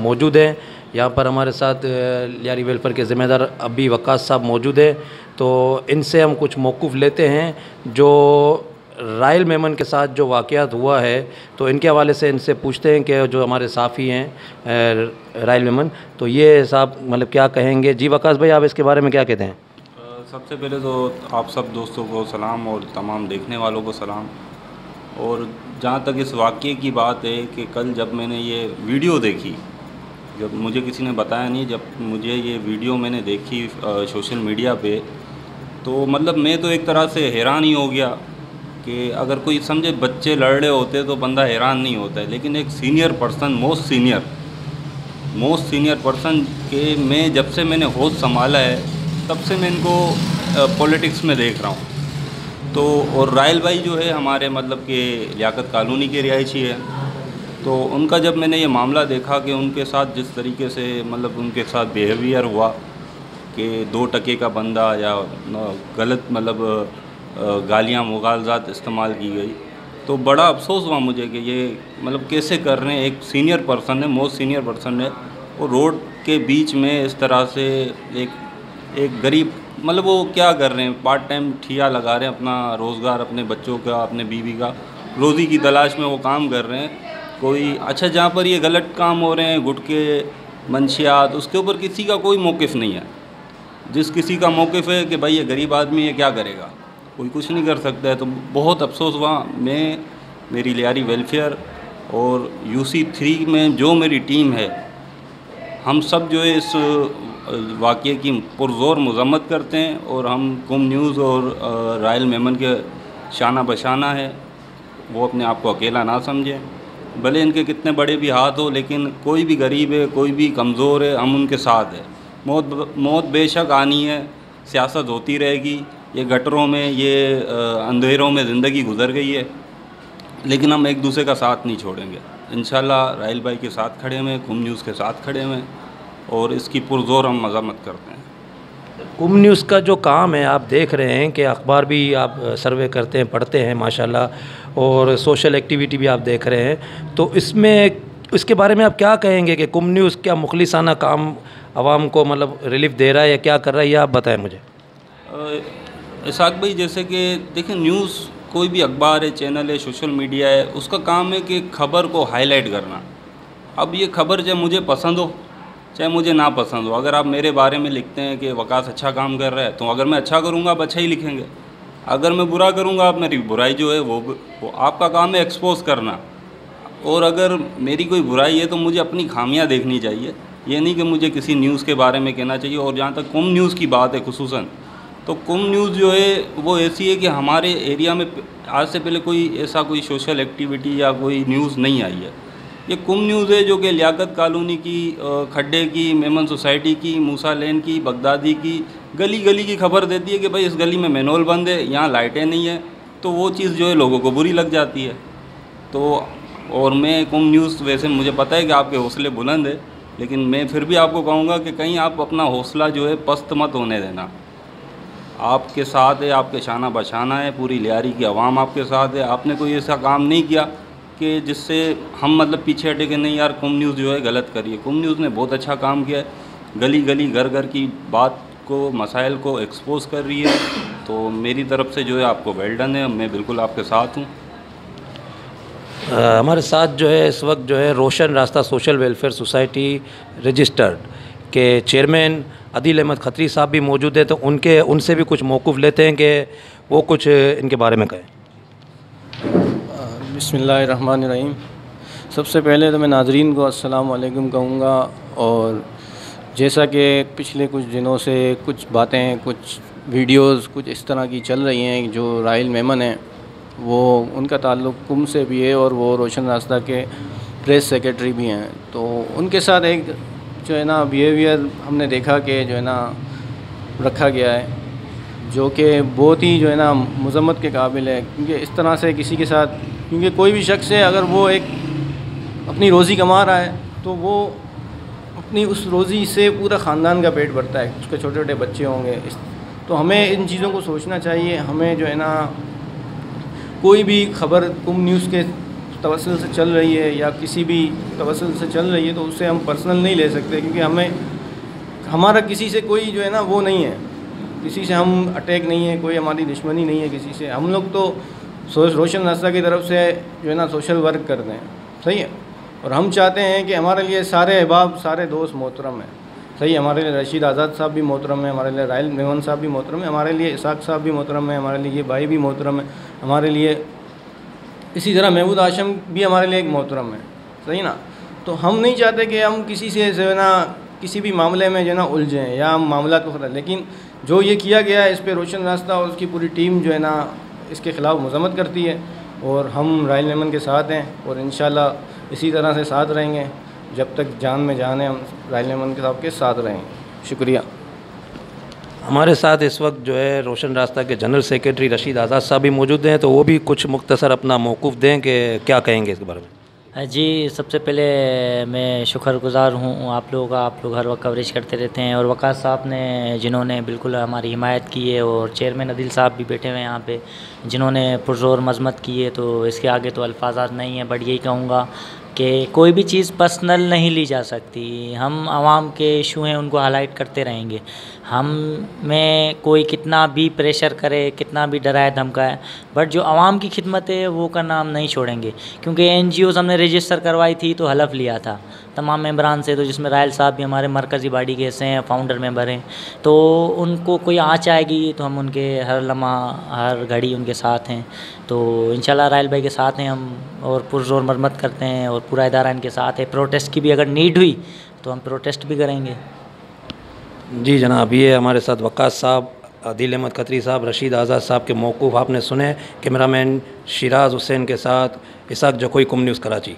موجود ہیں یہاں پر ہمارے ساتھ لیاری ویلفیئر کے ذمہ دار ابی وقاص صاحب موجود ہیں۔ تو ان سے ہم کچھ موقف لیتے ہیں جو رائل میمن کے ساتھ جو واقعات ہوا ہے۔ تو ان کے حوالے سے ان سے پوچھتے ہیں کہ جو ہمارے صافی ہیں رائل میمن۔ تو یہ صاحب مطلب کیا کہیں گے؟ جی وقاص بھائی، آپ اس کے بارے میں کیا کہتے ہیں؟ سب سے پہلے تو آپ سب دوستوں کو سلام اور تمام دیکھنے والوں کو سلام۔ اور جہاں تک اس واقعے کی بات ہے کہ کل جب میں نے یہ ویڈیو دیکھی جب مجھے کسی نے بتایا نہیں، جب مجھے یہ ویڈیو میں نے دیکھی سوشل میڈیا پہ، تو مطلب میں تو ایک طرح سے حیران ہی ہو گیا کہ اگر کوئی سمجھے بچے لڑ رہے ہوتے تو بندہ حیران نہیں ہوتا ہے۔ لیکن ایک senior person most senior most senior person کہ میں جب سے میں نے ہوش سنبھالا ہے، تب سے میں ان کو پولیٹکس میں دیکھ رہا ہوں۔ تو اور رائل بھائی جو ہے ہمارے مطلب کہ لیاقت کالونی کے رہائشی ہے تو ان کا جب میں نے یہ معاملہ دیکھا کہ ان کے ساتھ جس طریقے سے مطلب ان کے ساتھ بیہیویئر ہوا کہ دو ٹکے کا بندہ یا غلط مطلب گالیاں، مغالزات استعمال کی گئی، تو بڑا افسوس ہوا مجھے کہ یہ مطلب کیسے کر رہے ہیں؟ ایک سینئر پرسن ہے موسٹ سینئر پرسن ہے اور روڈ کے بیچ میں اس طرح سے ایک ایک غریب مطلب وہ کیا کر رہے ہیں؟ پارٹ ٹائم ٹھیا لگا رہے ہیں اپنا روزگار اپنے بچوں کا، اپنے بیوی کا، روزی کی تلاش میں وہ کام کر رہے ہیں۔ کوئی اچھا جہاں پر یہ غلط کام ہو رہے ہیں، گٹکے، منشیات، اس کے اوپر کسی کا کوئی موقف نہیں ہے۔ جس کسی کا موقف ہے کہ بھائی، یہ غریب آدمی یہ کیا کرے گا؟ کوئی کچھ نہیں کر سکتا ہے۔ تو بہت افسوس ہوا میں، میری لیاری ویلفیئر اور یو سی تھری میں جو میری ٹیم ہے، ہم سب جو ہے، اس واقعے کی پرزور مذمت کرتے ہیں اور ہم کم نیوز اور رائل میمن کے شانہ بشانہ ہے۔ وہ اپنے آپ کو اکیلا نہ سمجھیں بھلے ان کے کتنے بڑے بھی ہاتھ ہو، لیکن کوئی بھی غریب ہے، کوئی بھی کمزور ہے، ہم ان کے ساتھ ہیں۔ موت موت بے شک آنی ہے، سیاست ہوتی رہے گی۔ یہ گٹروں میں، یہ اندھیروں میں زندگی گزر گئی ہے۔ لیکن ہم ایک دوسرے کا ساتھ نہیں چھوڑیں گے۔ انشاءاللہ رائل بھائی کے ساتھ کھڑے ہوئے کم نیوز کے ساتھ کھڑے ہوئے اور اس کی پرزور ہم مذمت کرتے ہیں۔ کم نیوز کا جو کام ہے، آپ دیکھ رہے ہیں کہ اخبار بھی آپ سروے کرتے ہیں، پڑھتے ہیں، ماشاءاللہ، اور سوشل ایکٹیویٹی بھی آپ دیکھ رہے ہیں۔ تو اس میں، اس کے بارے میں آپ کیا کہیں گے کہ کم نیوز کیا مخلصانہ کام عوام کو مطلب ریلیف دے رہا ہے یا کیا کر رہا ہے، یہ آپ بتائیں مجھے۔ اسحاق بھائی، جیسے کہ دیکھیں، نیوز کوئی بھی اخبار ہے، چینل ہے، سوشل میڈیا ہے، اس کا کام ہے کہ خبر کو ہائی لائٹ کرنا۔ اب یہ خبر چاہے مجھے پسند ہو چاہے مجھے نا پسند ہو۔ اگر آپ میرے بارے میں لکھتے ہیں کہ وکاس اچھا کام کر رہا ہے، تو اگر میں اچھا کروں گا، آپ اچھا ہی لکھیں گے۔ اگر میں برا کروں گا، آپ میری برائی جو ہے، وہ وہ آپ کا کام ہے ایکسپوز کرنا۔ اور اگر میری کوئی برائی ہے، تو مجھے اپنی خامیاں دیکھنی چاہیے۔ یہ نہیں کہ مجھے کسی نیوز کے بارے میں کہنا چاہیے۔ اور جہاں تک کم نیوز کی بات ہے خصوصاً، تو کم نیوز جو ہے، وہ ایسی ہے کہ ہمارے ایریا میں آج سے پہلے کوئی ایسا کوئی سوشل ایکٹیویٹی یا کوئی نیوز نہیں آئی ہے۔ یہ کم نیوز ہے جو کہ لیاقت کالونی کی کھڈے کی، میمن سوسائٹی کی، موسا لین کی، بغدادی کی، گلی گلی کی خبر دیتی ہے کہ بھائی اس گلی میں مینول بند ہے، یہاں لائٹیں نہیں ہیں، تو وہ چیز جو ہے لوگوں کو بری لگ جاتی ہے۔ تو، اور میں کم نیوز ویسے مجھے پتہ ہے کہ آپ کے حوصلے بلند ہے لیکن میں پھر بھی آپ کو کہوں گا کہ کہیں آپ اپنا حوصلہ جو ہے پست مت ہونے دینا۔ آپ کے ساتھ ہے آپ کے شانہ بشانہ ہے پوری لیاری کی عوام آپ کے ساتھ ہے، آپ نے کوئی ایسا کام نہیں کیا۔ کہ جس سے ہم مطلب پیچھے ہٹے کہ نہیں یار کم نیوز جو ہے غلط کریے کم نیوز نے بہت اچھا کام کیا ہے۔ گلی گلی گھر گھر کی بات کو، مسائل کو ایکسپوز کر رہی ہے۔ تو میری طرف سے جو ہے آپ کو ویل ڈن ہے۔ میں بالکل آپ کے ساتھ ہوں۔ ہمارے ساتھ جو ہے اس وقت جو ہے Roshan Rasta social welfare society registered کے چیئرمین عدیل احمد خطری صاحب بھی موجود ہیں۔ تو ان کے، ان سے بھی کچھ موقف لیتے ہیں کہ وہ کچھ ان کے بارے میں کہیں۔ بسم اللہ الرحمن الرحیم۔ سب سے پہلے تو میں ناظرین کو السلام علیکم کہوں گا اور جیسا کہ پچھلے کچھ دنوں سے کچھ باتیں، کچھ ویڈیوز، کچھ اس طرح کی چل رہی ہیں، جو رائل میمن ہیں، وہ ان کا تعلق کم سے بھی ہے اور وہ روشن راستہ کے پریس سیکرٹری بھی ہیں۔ تو ان کے ساتھ ایک جو ہے نا بیہیویئر ہم نے دیکھا کہ جو ہے نا رکھا گیا ہے، جو کہ بہت ہی جو ہے نا مذمت کے قابل ہے۔ کیونکہ اس طرح سے کسی کے ساتھ کیونکہ کوئی بھی شخص ہے، اگر وہ ایک اپنی روزی کما رہا ہے، تو وہ اپنی اس روزی سے پورا خاندان کا پیٹ بھرتا ہے۔ اس کے چھوٹے چھوٹے بچے ہوں گے۔ تو ہمیں ان چیزوں کو سوچنا چاہیے۔ ہمیں جو ہے نا، کوئی بھی خبر کم نیوز کے توسل سے چل رہی ہے یا کسی بھی توسل سے چل رہی ہے، تو اس سے ہم پرسنل نہیں لے سکتے۔ کیونکہ ہمیں ہمارا کسی سے کوئی جو ہے نا وہ نہیں ہے۔ کسی سے ہم اٹیک نہیں ہے کوئی ہماری دشمنی نہیں ہے کسی سے۔ ہم لوگ تو سوش روشن نسلہ کی طرف سے جو ہے نا سوشل ورک کر دیں۔ صحیح ہے۔ اور ہم چاہتے ہیں کہ ہمارے لیے سارے احباب، سارے دوست محترم ہیں۔ صحیح ہمارے لیے رشید آزاد صاحب بھی محترم ہیں، ہمارے لیے رائل میون صاحب بھی محترم ہیں، ہمارے لیے اساق صاحب بھی محترم ہیں، ہمارے لیے بھائی بھی محترم ہیں، ہمارے لیے اسی طرح محمود آشم بھی ہمارے لیے ایک محترم ہے صحیح نا؟ تو ہم نہیں چاہتے کہ ہم کسی سے جو ہے نا کسی بھی معاملے میں جو ہے نا الجھیں یا ہم معاملات کو خطرہ لیکن جو یہ کیا گیا ہے اس پہ روشن راستہ اور اس کی پوری ٹیم جو ہے نا اس کے خلاف مذمت کرتی ہے اور ہم رائل نیمن کے ساتھ ہیں اور انشاءاللہ اسی طرح سے ساتھ رہیں گے جب تک جان میں جان ہے ہم رائل نیمن کے صاحب کے ساتھ رہیں گے۔ شکریہ۔ ہمارے ساتھ اس وقت جو ہے روشن راستہ کے جنرل سیکیٹری رشید آزاد صاحب بھی موجود ہیں تو وہ بھی کچھ مختصر اپنا موقف دیں کہ کیا کہیں گے اس کے بارے میں۔ جی سب سے پہلے میں شکر گزار ہوں آپ لوگوں کا آپ لوگ ہر وقت کوریج کرتے رہتے ہیں اور وقاص صاحب نے، جنہوں نے بالکل ہماری حمایت کی ہے اور چیئرمین عدیل صاحب بھی بیٹھے ہوئے ہیں یہاں پہ، جنہوں نے پرزور مذمت کی ہے تو اس کے آگے تو الفاظات نہیں ہیں، بٹ یہی کہوں گا کہ کوئی بھی چیز پرسنل نہیں لی جا سکتی۔ ہم عوام کے ایشو ہیں ان کو ہائلائٹ کرتے رہیں گے۔ ہم میں کوئی کتنا بھی پریشر کرے، کتنا بھی ڈرائے، دھمکائے، بٹ جو عوام کی خدمت ہے، وہ کا نام نہیں چھوڑیں گے۔ کیونکہ این جی اوز ہم نے رجسٹر کروائی تھی تو حلف لیا تھا۔ تمام ممبران سے، تو جس میں رائل صاحب بھی ہمارے مرکزی باڈی کے حصے ہیں فاؤنڈر ممبر ہیں، تو ان کو کوئی آنچ آئے گی تو ہم ان کے ہر لمحہ، ہر گھڑی ان کے ساتھ ہیں۔ تو انشاءاللہ رائل بھائی کے ساتھ ہیں ہم، اور پرزور مرمت کرتے ہیں، اور پورا ادارہ ان کے ساتھ ہے۔ پروٹیسٹ کی بھی اگر نیڈ ہوئی تو ہم پروٹیسٹ بھی کریں گے۔ جی جناب، یہ ہمارے ساتھ وقاص صاحب عدیل احمد قطری صاحب، رشید آزاد صاحب کے موقوف آپ نے سنے، کیمرہ مین شیراز حسین کے ساتھ، اسحاق جکوئی کم نیوز کراچی۔